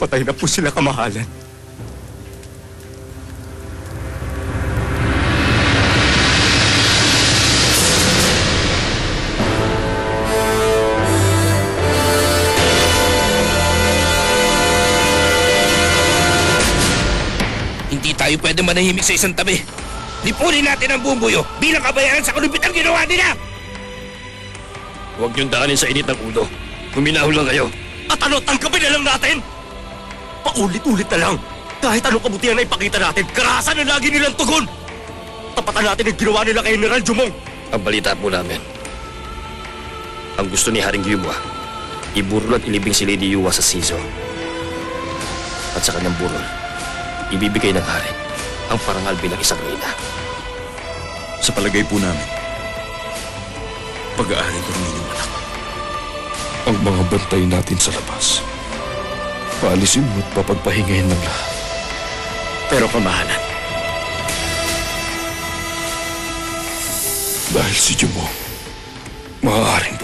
Patay na po sila kamahalan. Hindi tayo pwede manahimik sa isang tabi. Lipunin natin ang buong buyo bilang kabayaran sa kalupit ang ginawa nila! Huwag niyong daanin sa init ng ulo. Huminahon lang kayo. At ano, tangkapin na lang natin! Paulit-ulit na lang. Kahit anong kabutihan na ipakita natin, karahasan na lagi nilang tugon! Tapatan natin ang ginawa nila kay General Jumong. Ang balita po namin. Ang gusto ni Haring Yuwa, iburol at ilibing si Lady Yuwa sa Sizo. At sa kanyang burol, ibibigay ng hari ang parangal bilang isang reyna. Sa palagay po namin, pag-aari ng inyong anak. ang mga bantay natin sa labas. Paalisin mo at papagpahingahin ng lahat. Pero kamahalan, Dahil si Jumo, maaaring.